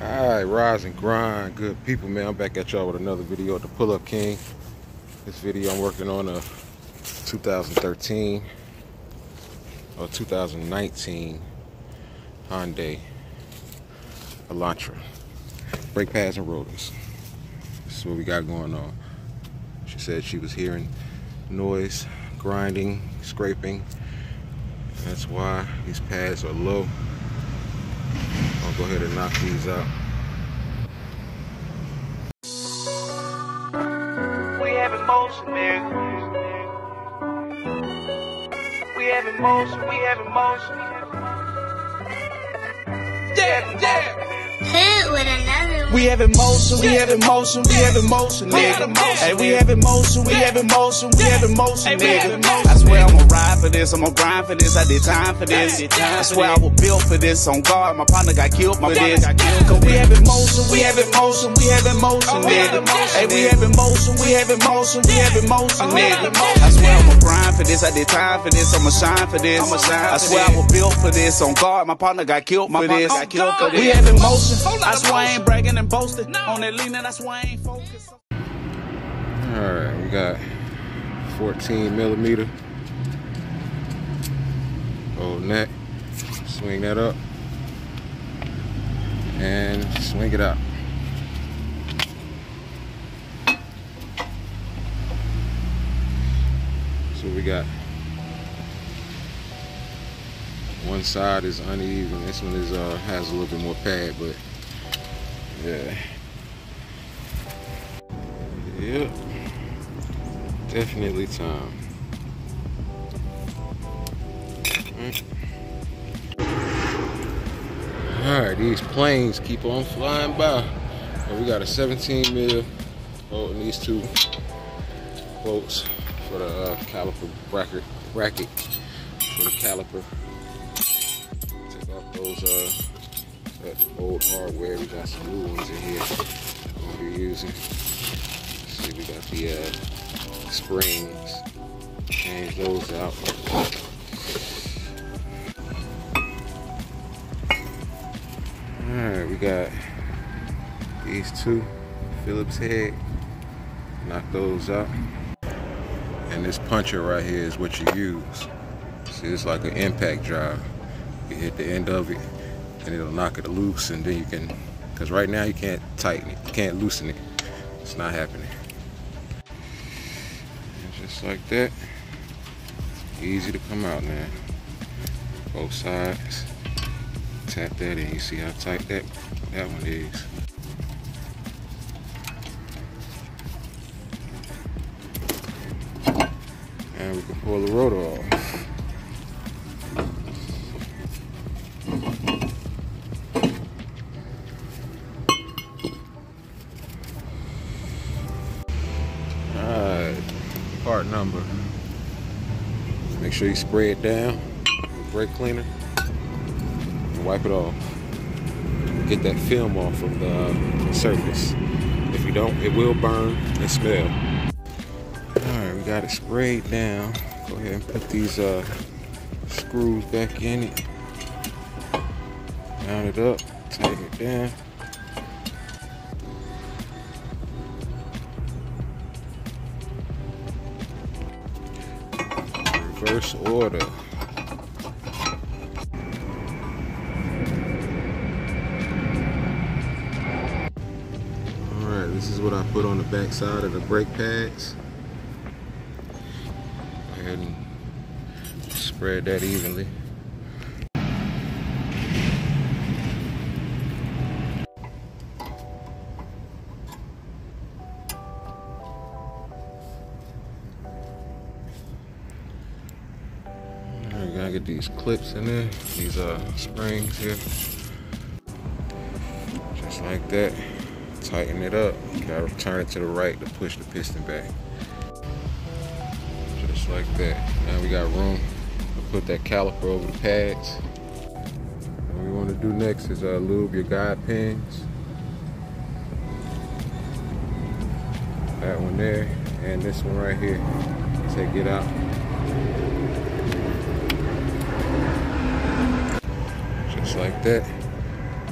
All right, rise and grind, good people, man. I'm back at y'all with another video of the Pull Up King. This video I'm working on a 2013 or 2019 Hyundai Elantra. Brake pads and rotors. This is what we got going on. She said she was hearing noise, grinding, scraping. That's why these pads are low. Go ahead and knock these out. We have emotion, nigga. We have emotion, we have emotion. Yeah, yeah. With another one. We have emotion, we have emotion, we have emotion, nigga. Hey, we have emotion, we have emotion, we have emotion, nigga. I swear I'ma ride for this, I'ma grind for this, I did time for this. I swear I was built for this, on guard, my partner got killed for this. Cause we have emotion, we have emotion, we have emotion, nigga. Hey, we have emotion, we have emotion, we have emotion, nigga. I swear I'ma grind for this, I did time for this, I'ma shine for this. I swear I was built for this, on guard, my partner got killed for this. We have emotion, I swear I ain't bragging and boasting. On that leaning, I swear I ain't focused. All right, we got 14 millimeter. Old neck. Swing that up. And swing it out. So we got one side is uneven. This one is uh has a little bit more pad, but yeah. Yep. Definitely time. Alright, these planes keep on flying by. We got a 17 mil holding these two bolts for the uh, caliper bracket bracket for the caliper. Take off those uh old hardware. We got some new ones in here we'll be using. See, we got the uh, springs. Change those out. Alright, we got these two Phillips head. Knock those out. And this puncher right here is what you use. See, it's like an impact drive. You hit the end of it, and it'll knock it loose, and then you can, because right now you can't tighten it, you can't loosen it. It's not happening. And just like that, easy to come out now. Both sides. Tap that in. You see how tight that that one is. And we can pull the rotor off. Make sure you spray it down brake cleaner and wipe it off. Get that film off from the surface. If you don't, it will burn and smell. Alright, we got it sprayed down. Go ahead and put these uh, screws back in it. Mount it up, tighten it down. Reverse order. Alright, this is what I put on the back side of the brake pads. Go ahead and spread that evenly. Alright, gotta get these clips in there, these uh springs here. Just like that. Tighten it up. Gotta turn it to the right to push the piston back. Just like that. Now we got room to put that caliper over the pads. What we want to do next is uh, lube your guide pins. That one there, and this one right here. Take it out. Just like that.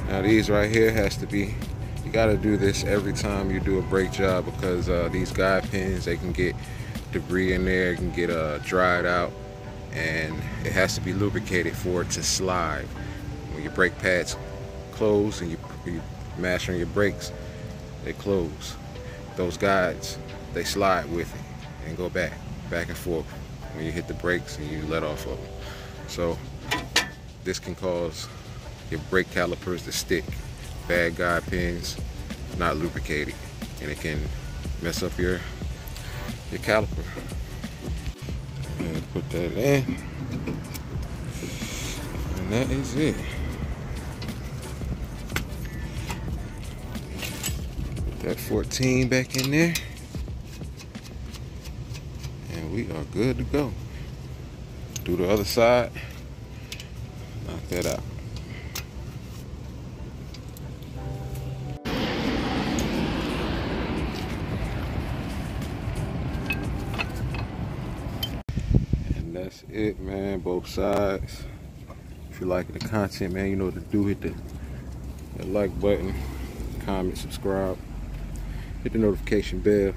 Now these right here has to be, you gotta do this every time you do a brake job because uh, these guide pins, they can get debris in there, can get uh, dried out and it has to be lubricated for it to slide. When your brake pads close and you, you mash on your brakes, they close. Those guides, they slide with it and go back, back and forth when you hit the brakes and you let off of them. So this can cause your brake calipers to stick. Bad guy pins, not lubricated, and it can mess up your your caliper. And put that in, and that is it. Put that 14 back in there, and we are good to go. Do the other side, knock that out. That's it, man. Both sides. If you like the content, man, you know what to do. Hit the, the like button, comment, subscribe, hit the notification bell.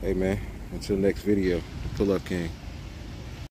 Hey, man, until next video, pull up, King.